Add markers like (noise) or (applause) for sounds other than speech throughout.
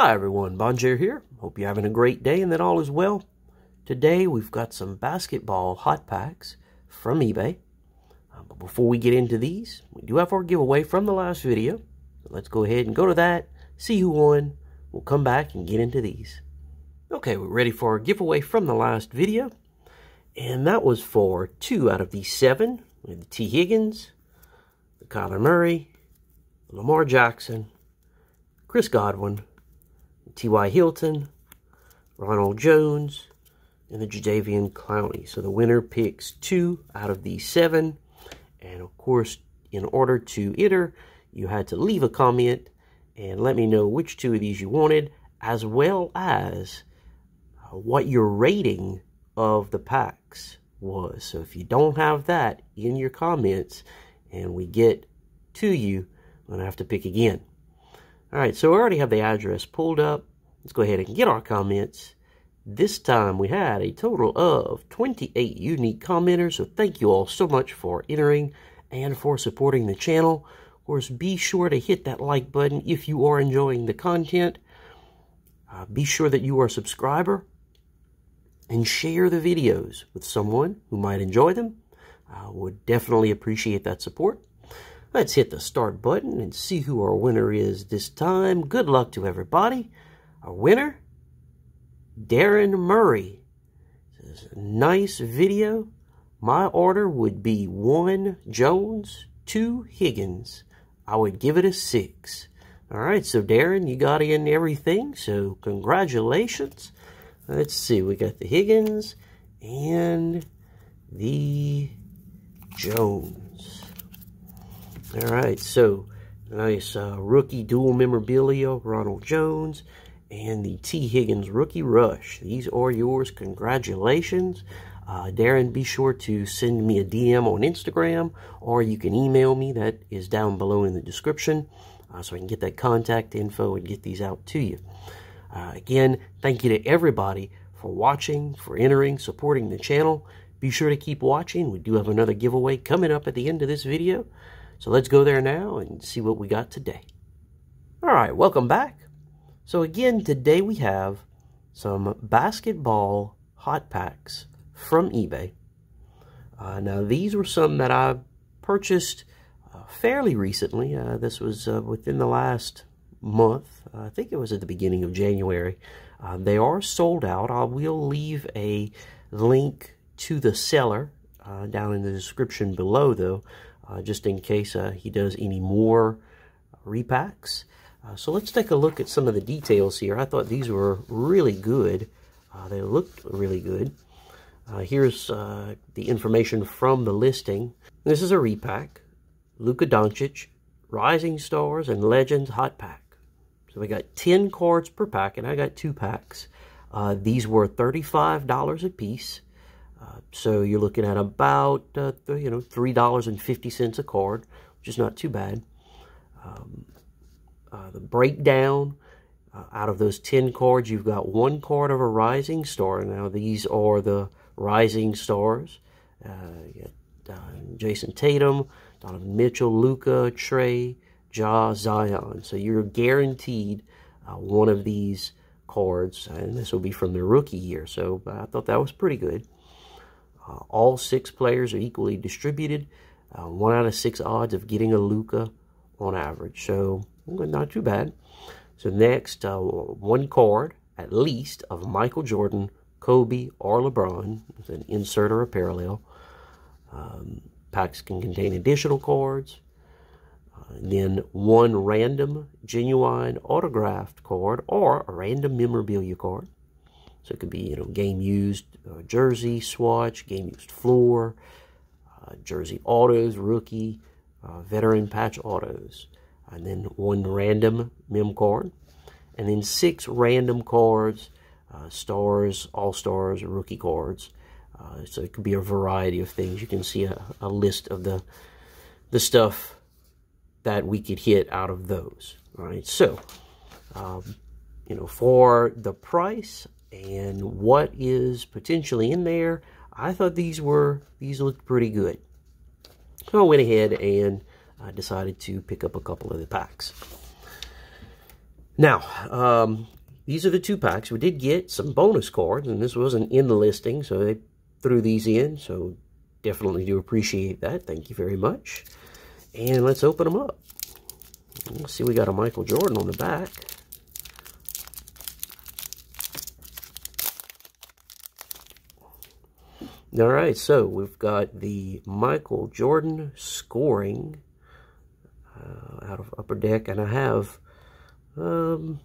Hi everyone, Bonnjer here. Hope you're having a great day and that all is well. Today we've got some basketball hot packs from eBay. Uh, but before we get into these, we do have our giveaway from the last video. So let's go ahead and go to that, see who won. We'll come back and get into these. Okay, we're ready for our giveaway from the last video. And that was for two out of the seven the Tee Higgins, the Kyler Murray, Lamar Jackson, Chris Godwin, T.Y. Hilton, Ronald Jones, and the Jadeveon Clowney. So the winner picks two out of these seven. And of course, in order to enter, you had to leave a comment and let me know which two of these you wanted, as well as uh, what your rating of the packs was. So if you don't have that in your comments and we get to you, I'm going to have to pick again. All right, so we already have the address pulled up. Let's go ahead and get our comments. This time we had a total of 28 unique commenters, so thank you all so much for entering and for supporting the channel. Of course, be sure to hit that like button if you are enjoying the content. Uh, be sure that you are a subscriber and share the videos with someone who might enjoy them. I would definitely appreciate that support. Let's hit the start button and see who our winner is this time. Good luck to everybody. Our winner, Darren Murray. This is a nice video. My order would be one Jones, two Higgins. I would give it a six. All right, so Darren, you got in everything, so congratulations. Let's see, we got the Higgins and the Jones. All right, so nice uh, rookie dual memorabilia, Ronald Jones, and the Tee Higgins Rookie Rush. These are yours. Congratulations. Uh, Darren, be sure to send me a DM on Instagram, or you can email me. That is down below in the description, uh, so I can get that contact info and get these out to you. Uh, again, thank you to everybody for watching, for entering, supporting the channel. Be sure to keep watching. We do have another giveaway coming up at the end of this video. So let's go there now and see what we got today. All right, welcome back. So again, today we have some basketball hot packs from eBay. Uh, now, these were some that I purchased uh, fairly recently. Uh, this was uh, within the last month. I think it was at the beginning of January. Uh, they are sold out. I will leave a link to the seller uh, down in the description below, though uh, just in case uh, he does any more repacks. Uh, so let's take a look at some of the details here. I thought these were really good. Uh, they looked really good. Uh, here's uh, the information from the listing. This is a repack. Luka Doncic, Rising Stars, and Legends Hot Pack. So we got 10 cards per pack, and I got two packs. these were $35 a piece. Uh, so you're looking at about, uh, you know, $3.50 a card, which is not too bad. Um, uh, the breakdown, uh, out of those 10 cards, you've got one card of a Rising Star. Now, these are the Rising Stars. Uh, Jayson Tatum, Donovan Mitchell, Luka, Trae, Ja, Zion. So you're guaranteed one of these cards, and this will be from the rookie year. So I thought that was pretty good. Uh, all six players are equally distributed. Uh, one out of six odds of getting a Luka on average. So not too bad. So next, uh, one card at least of Michael Jordan, Kobe, or LeBron. It's an insert or a parallel. Um, packs can contain additional cards. Uh, then one random, genuine, autographed card or a random memorabilia card. So it could be, you know, game used uh, jersey swatch, game used floor, uh, jersey autos, rookie, uh, veteran patch autos. And then one random mem card. And then six random cards, uh, stars, all-stars, rookie cards. Uh, so it could be a variety of things. You can see a, a list of the, the stuff that we could hit out of those. All right, so, um, you know, for the price, and what is potentially in there. I thought these were, these looked pretty good. So I went ahead and I decided to pick up a couple of the packs. Now, um, these are the two packs. We did get some bonus cards, and this wasn't in the listing, so they threw these in. So definitely do appreciate that. Thank you very much. And let's open them up. Let's see, we got a Michael Jordan on the back. All right, so we've got the Michael Jordan scoring uh, out of Upper Deck, and I have, um,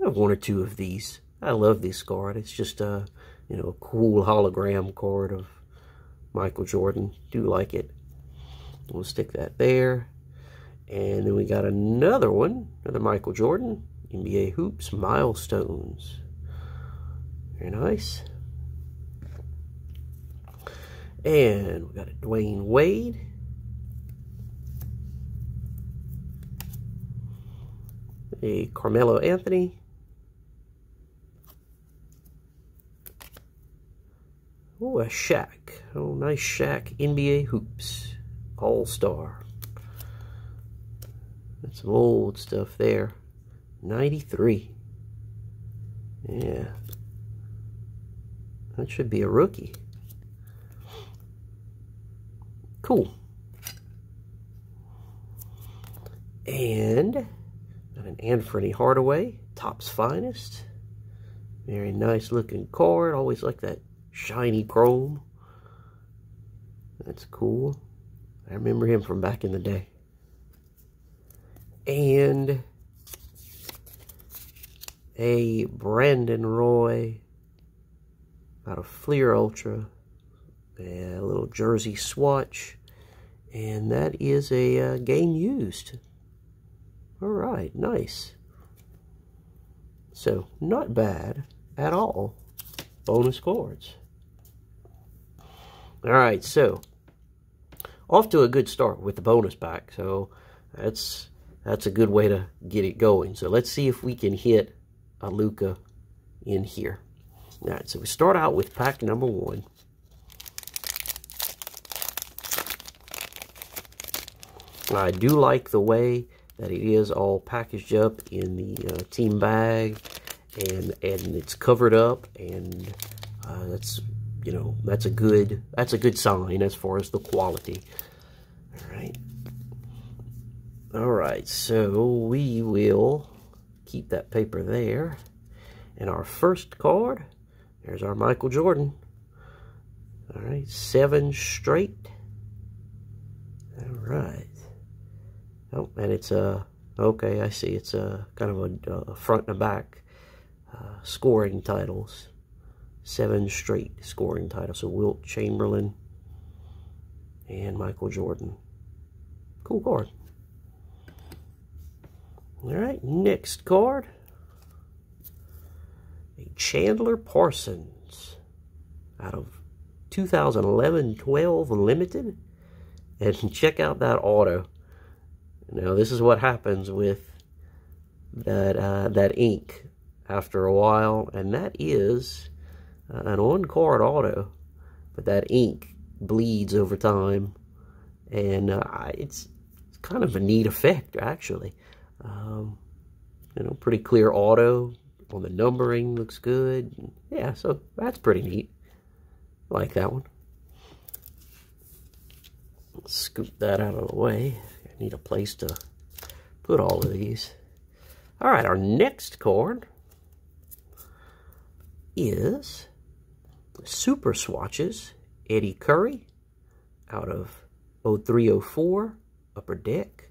I have one or two of these. I love this card. It's just a, you know, a cool hologram card of Michael Jordan. Do like it. We'll stick that there. And then we got another one, another Michael Jordan, NBA Hoops Milestones. Very nice. And we got a Dwyane Wade. A Carmelo Anthony. Oh, a Shaq. Oh, nice Shaq NBA Hoops. All-Star. That's some old stuff there. 93. Yeah. That should be a rookie. Cool. And an Anthony Hardaway, Topps Finest. Very nice looking card. Always like that shiny chrome. That's cool. I remember him from back in the day. And a Brandon Roy out of Fleer Ultra. A little jersey swatch. And that is a uh, game used. All right, nice. So, not bad at all. Bonus cards. All right, so off to a good start with the bonus pack. So that's that's a good way to get it going. So let's see if we can hit a Luka in here. All right, so we start out with pack number one. I do like the way that it is all packaged up in the uh, team bag and and it's covered up and uh, that's you know that's a good that's a good sign as far as the quality. All right all right so we will keep that paper there. And our first card there's our Michael Jordan. All right seven straight. All right Oh, and it's a, okay, I see. It's a kind of a, a front and a back uh, scoring titles. Seven straight scoring titles. So Wilt Chamberlain and Michael Jordan. Cool card. All right, next card. A Chandler Parsons out of 2011-12 Limited. And (laughs) check out that auto. Now this is what happens with that uh, that ink after a while, and that is uh, an on-card auto, but that ink bleeds over time, and uh, it's, it's kind of a neat effect actually. Um, you know, pretty clear auto on the numbering looks good. Yeah, so that's pretty neat. I like that one. Scoop that out of the way need a place to put all of these. All right, our next card is Super Swatches Eddie Curry out of 0304 Upper Deck.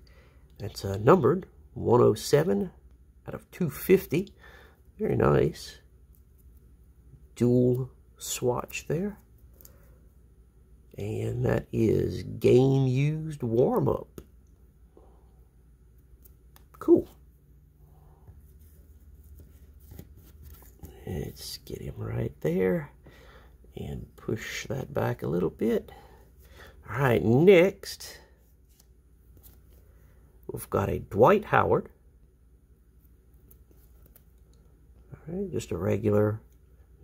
That's uh, numbered 107 out of 250. Very nice. Dual swatch there. And that is game used warm up. Cool. Let's get him right there and push that back a little bit. All right, next, we've got a Dwight Howard. All right, just a regular,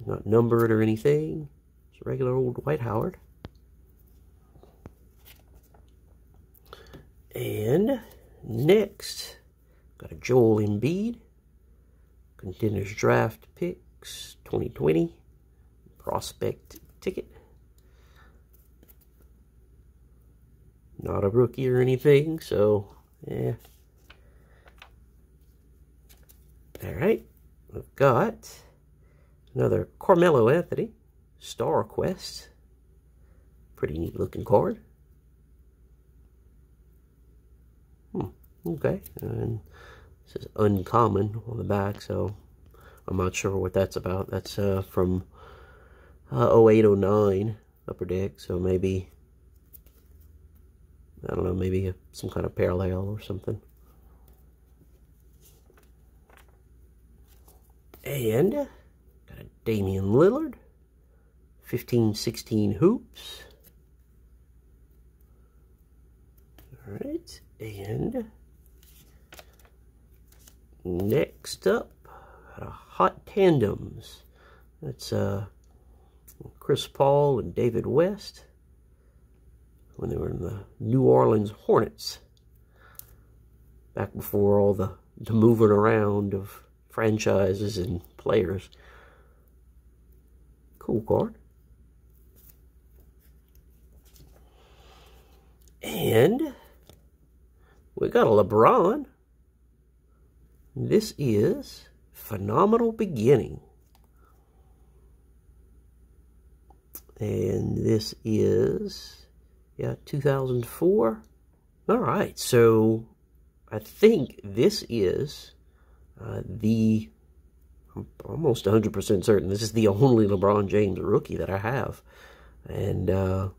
not numbered or anything. It's a regular old Dwight Howard. And next, Got Joel Embiid Contenders Draft Picks 2020 Prospect Ticket. Not a rookie or anything, so yeah. Alright, we've got another Carmelo Anthony Star Quest. Pretty neat looking card. Hmm, okay, and says uncommon on the back, so I'm not sure what that's about. That's uh, from uh, 0809 Upper Deck, so maybe, I don't know, maybe some kind of parallel or something. And got a Damian Lillard, 15-16 hoops. All right, and next up, Hot Tandems. That's uh, Chris Paul and David West when they were in the New Orleans Hornets. Back before all the, the moving around of franchises and players. Cool card. And we got a LeBron. This is Phenomenal Beginning. And this is, yeah, 2004. All right, so I think this is uh, the, I'm almost 100% certain, this is the only LeBron James rookie that I have. And uh,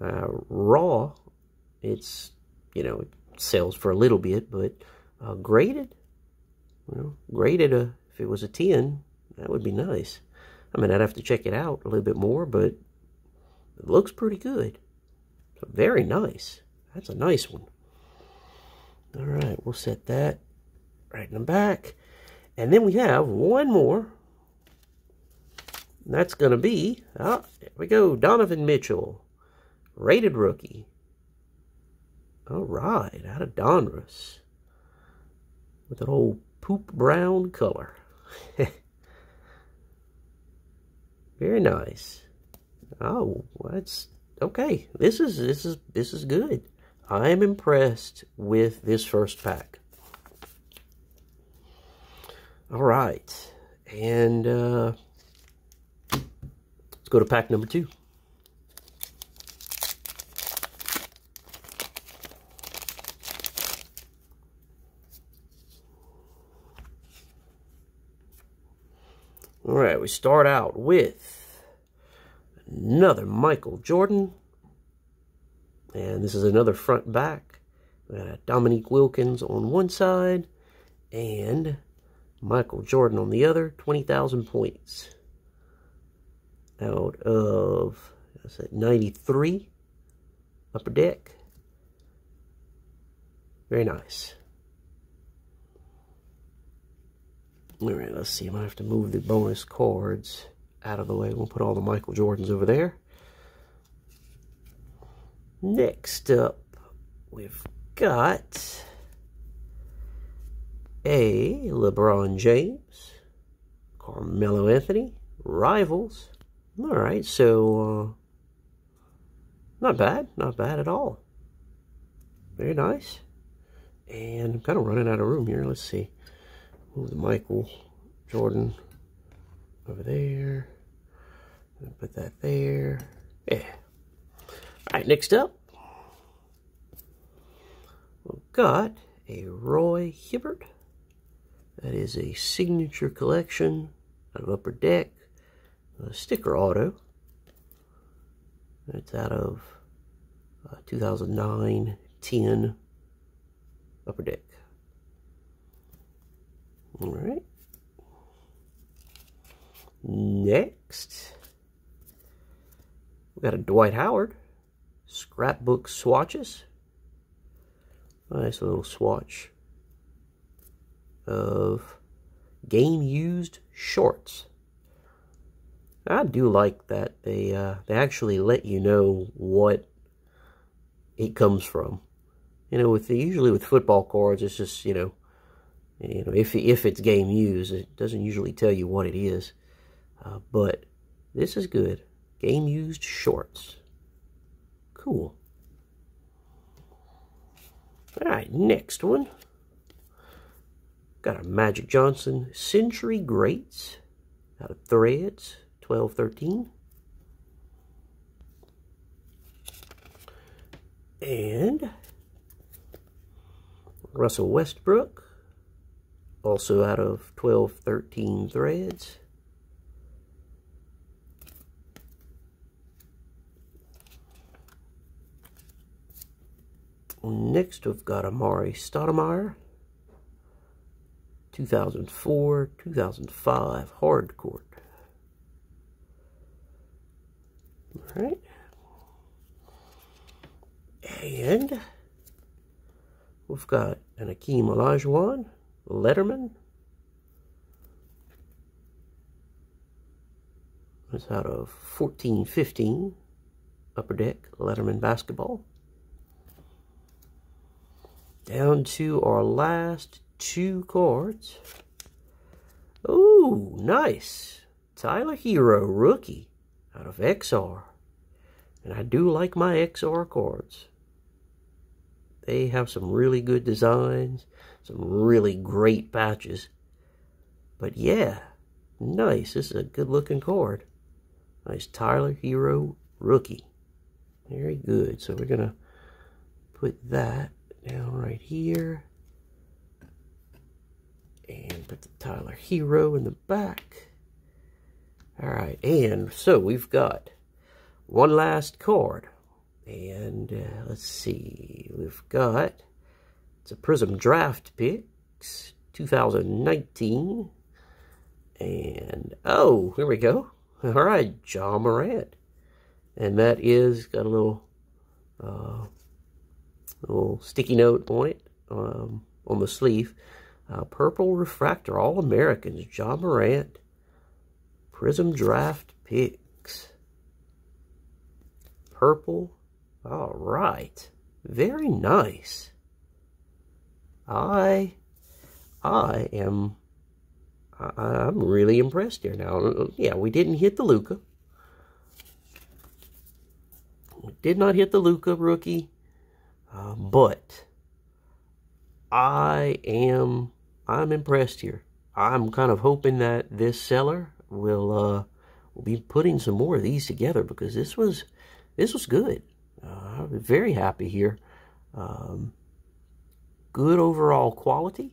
uh, Raw, it's, you know, it sells for a little bit, but uh, graded, well, graded, a, if it was a 10, that would be nice. I mean, I'd have to check it out a little bit more, but it looks pretty good. So very nice. That's a nice one. All right, we'll set that right in the back. And then we have one more. That's going to be, oh, there we go, Donovan Mitchell. Rated rookie. All right, out of Donruss. With an old poop brown color. (laughs) Very nice. Oh, that's okay. This is this is this is good. I am impressed with this first pack. All right, and uh, let's go to pack number two. All right, we start out with another Michael Jordan. And this is another front back. We got Dominique Wilkins on one side and Michael Jordan on the other. 20,000 points out of I said 93 upper deck. Very nice. All right, let's see. I might have to move the bonus cards out of the way. We'll put all the Michael Jordans over there. Next up, we've got a LeBron James, Carmelo Anthony, Rivals. All right, so uh, not bad, not bad at all. Very nice. And I'm kind of running out of room here. Let's see. Move the Michael Jordan over there. Put that there. Yeah. All right, next up, we've got a Roy Hibbert. That is a signature collection out of Upper Deck. A sticker auto. That's out of uh, 2009-10 Upper Deck. All right. Next, we got a Dwight Howard scrapbook swatches. Nice little swatch of game used shorts. I do like that they uh, they actually let you know what it comes from. You know, with the, usually with football cards, it's just you know You know, if, if it's game used, it doesn't usually tell you what it is. Uh, but this is good. Game used shorts. Cool. All right, next one. Got a Magic Johnson Century Greats out of Threads, 1213. And Russell Westbrook, also out of 1213 Threads. Next, we've got Amar'e Stoudemire, 2004, 2005 hard court. All right. And we've got an Akeem Olajuwon, Letterman. That's out of 1415 Upper Deck Letterman Basketball. Down to our last two cards. Ooh, nice. Tyler Herro, rookie, out of XR. And I do like my XR cards. They have some really good designs, some really great patches. But yeah, nice. This is a good looking card. Nice Tyler Herro rookie. Very good. So we're going to put that down right here. And put the Tyler Herro in the back. All right, and so we've got one last card. And uh, let's see, we've got, it's a Prizm Draft Picks, 2019. And, oh, here we go. All right, John Morant. And that is, got a little, uh, little sticky note on it, um, on the sleeve. Uh, Purple Refractor, All-Americans, John Morant. Prizm Draft Picks. Purple all right. Very nice. I, I am, I, am really impressed here now. Yeah, we didn't hit the Luka. We did not hit the Luka rookie, uh, but I am, I'm impressed here. I'm kind of hoping that this seller will, uh, will be putting some more of these together because this was, this was good. Uh, I'm very happy here. Um, good overall quality.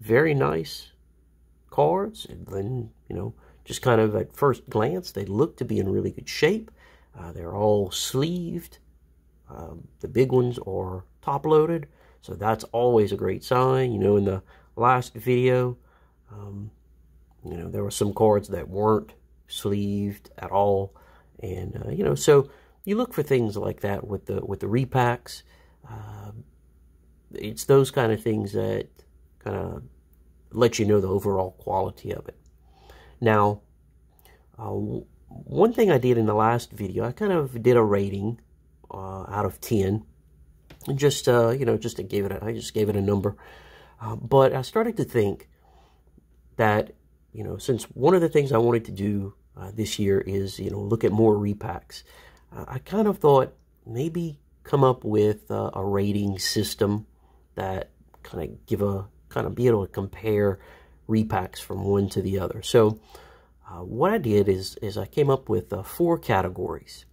Very nice cards. And then, you know, just kind of at first glance, they look to be in really good shape. Uh, they're all sleeved. Um, the big ones are top loaded. So that's always a great sign. You know, in the last video, um, you know, there were some cards that weren't sleeved at all. And, uh, you know, so you look for things like that with the with the repacks. Um, it's those kind of things that kind of let you know the overall quality of it. Now, uh, one thing I did in the last video, I kind of did a rating uh, out of 10. And just, uh, you know, just to give it, a, I just gave it a number. Uh, but I started to think that, you know, since one of the things I wanted to do uh, this year is, you know, look at more repacks. I kind of thought maybe come up with a rating system that kind of give a kind of be able to compare repacks from one to the other. So uh, what I did is is I came up with uh, four categories: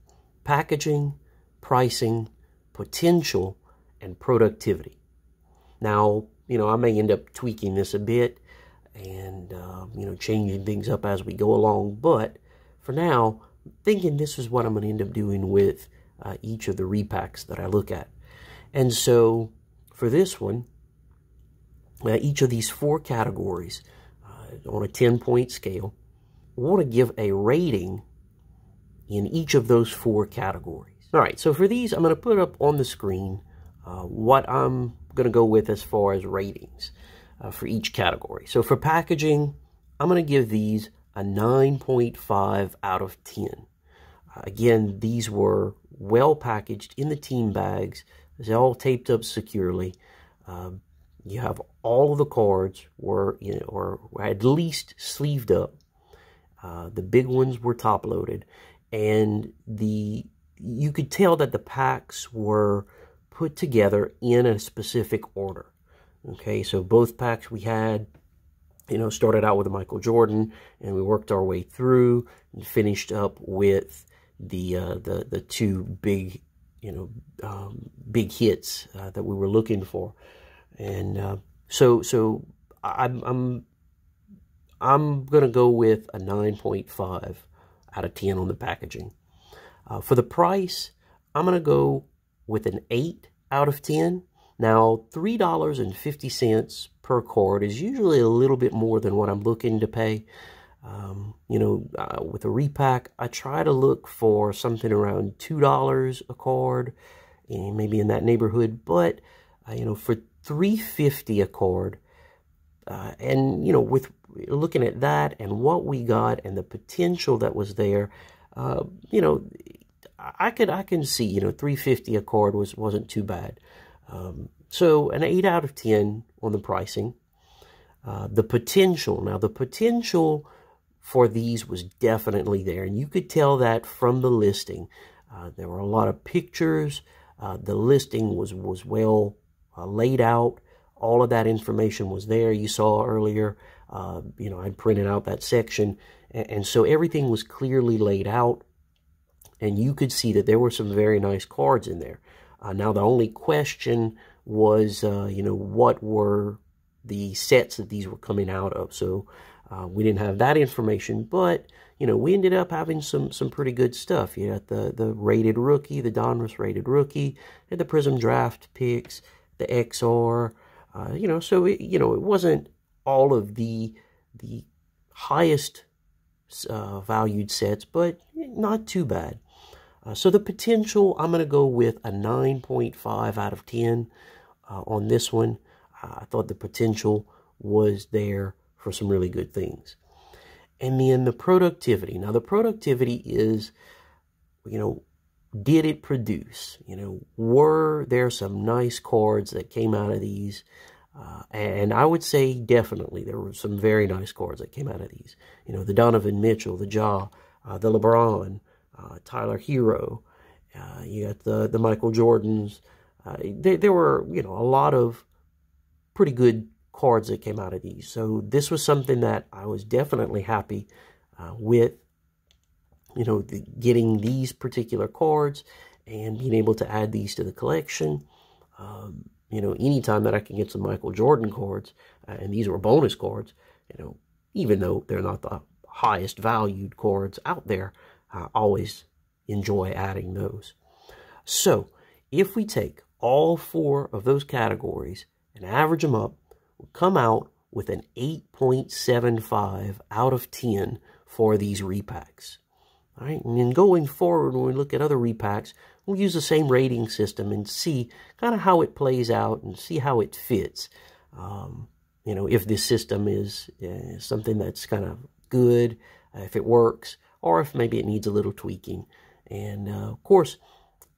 packaging, pricing, potential, and productivity. Now, you know, I may end up tweaking this a bit and uh, you know changing things up as we go along, but for now, thinking this is what I'm going to end up doing with uh, each of the repacks that I look at. And so for this one, uh, each of these four categories uh, on a 10-point scale, want to give a rating in each of those four categories. All right, so for these, I'm going to put up on the screen uh, what I'm going to go with as far as ratings uh, for each category. So for packaging, I'm going to give these a 9.5 out of 10. Again, these were well packaged in the team bags. They're all taped up securely. Uh, you have all of the cards were, you know, or at least sleeved up. Uh, the big ones were top loaded, and the you could tell that the packs were put together in a specific order. Okay, so both packs we had, you know, started out with Michael Jordan, and we worked our way through and finished up with the uh, the the two big, you know, um, big hits uh, that we were looking for, and uh, so so I'm I'm I'm gonna go with a 9.5 out of 10 on the packaging. Uh, for the price, I'm gonna go with an 8 out of 10. Now, $3.50 per card is usually a little bit more than what I'm looking to pay. Um, you know, uh, with a repack, I try to look for something around $2 a cord, and maybe in that neighborhood. But, uh, you know, for 350 a cord, uh, and, you know, with looking at that and what we got and the potential that was there, uh, you know, I could I can see you know 350 a cord was wasn't too bad. Um, so an eight out of ten on the pricing. Uh, the potential now the potential for these was definitely there, and you could tell that from the listing. Uh, there were a lot of pictures. Uh, the listing was was well uh, laid out. All of that information was there. You saw earlier. Uh, you know, I printed out that section, and, and so everything was clearly laid out and you could see that there were some very nice cards in there. Uh, now, the only question was, uh, you know, what were the sets that these were coming out of. So uh, we didn't have that information, but, you know, we ended up having some some pretty good stuff. You got the, the rated rookie, the Donruss rated rookie, and the Prizm draft picks, the XR, uh, you know, so, it, you know, it wasn't all of the the highest uh, valued sets, but not too bad. Uh, so the potential, I'm going to go with a 9.5 out of 10 uh, on this one. Uh, I thought the potential was there for some really good things. And then the productivity. Now, the productivity is, you know, did it produce? You know, were there some nice cards that came out of these? Uh, and I would say definitely there were some very nice cards that came out of these. You know, the Donovan Mitchell, the Ja, uh, the LeBron, uh, Tyler Herro. Uh, you got the the Michael Jordans. Uh, there, there were you know a lot of pretty good cards that came out of these. So this was something that I was definitely happy uh, with. You know, the, getting these particular cards and being able to add these to the collection. Um, you know, anytime that I can get some Michael Jordan cards, uh, and these were bonus cards, you know, even though they're not the highest valued cards out there, I always enjoy adding those. So if we take all four of those categories and average them up, come out with an 8.75 out of 10 for these repacks. All right, and then going forward, when we look at other repacks, we'll use the same rating system and see kind of how it plays out and see how it fits. Um, you know, if this system is uh, something that's kind of good, uh, if it works, or if maybe it needs a little tweaking. And uh, of course,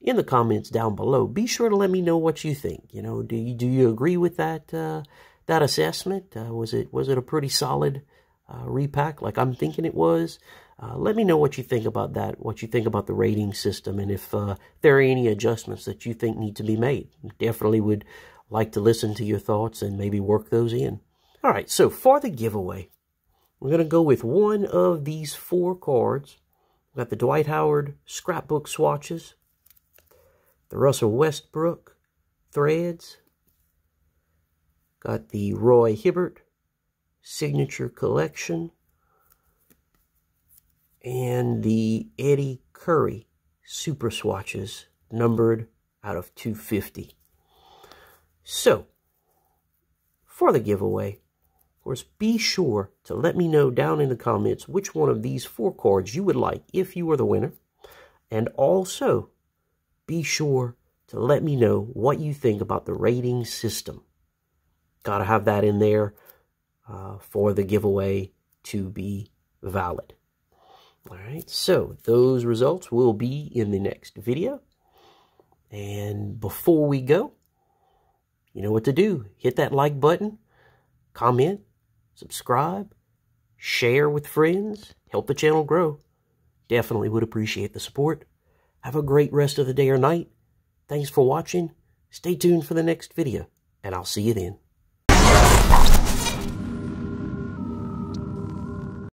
in the comments down below, be sure to let me know what you think. You know, do you do you agree with that uh, that assessment? Uh, was it was it a pretty solid uh, repack like I'm thinking it was? Uh, let me know what you think about that, what you think about the rating system, and if there are any adjustments that you think need to be made. Definitely would like to listen to your thoughts and maybe work those in. All right, so for the giveaway, we're going to go with one of these four cards. We've got the Dwight Howard scrapbook swatches, the Russell Westbrook threads, got the Roy Hibbert signature collection, and the Eddie Curry super swatches numbered out of 250. So, for the giveaway, of course, be sure to let me know down in the comments which one of these four cards you would like if you were the winner. And also, be sure to let me know what you think about the rating system. Got to have that in there uh, for the giveaway to be valid. All right, so those results will be in the next video. And before we go, you know what to do. Hit that like button, comment, subscribe, share with friends, help the channel grow. Definitely would appreciate the support. Have a great rest of the day or night. Thanks for watching. Stay tuned for the next video, and I'll see you then.